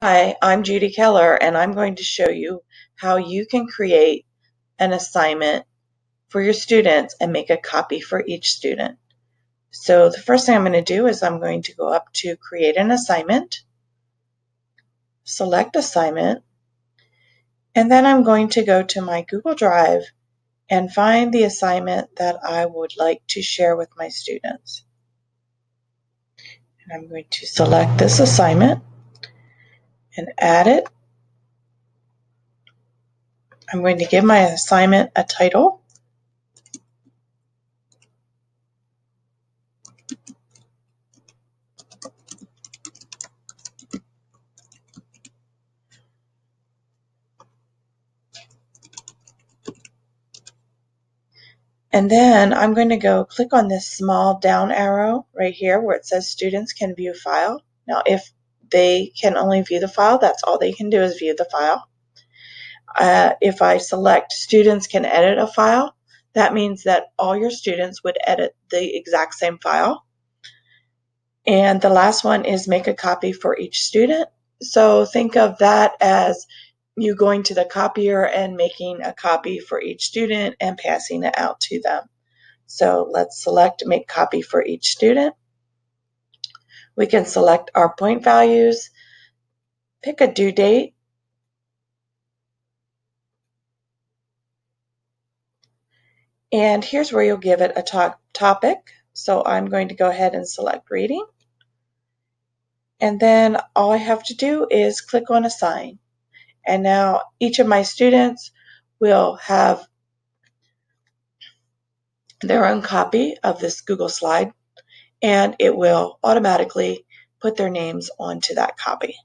Hi, I'm Judy Keller and I'm going to show you how you can create an assignment for your students and make a copy for each student. So the first thing I'm going to do is I'm going to go up to create an assignment, select assignment, and then I'm going to go to my Google Drive and find the assignment that I would like to share with my students. And I'm going to select this assignment and add it. I'm going to give my assignment a title. And then I'm going to go click on this small down arrow right here where it says students can view file. Now if they can only view the file. That's all they can do is view the file. Uh, if I select students can edit a file, that means that all your students would edit the exact same file. And the last one is make a copy for each student. So think of that as you going to the copier and making a copy for each student and passing it out to them. So let's select make copy for each student. We can select our point values, pick a due date, and here's where you'll give it a to topic. So I'm going to go ahead and select reading. And then all I have to do is click on assign. And now each of my students will have their own copy of this Google slide and it will automatically put their names onto that copy.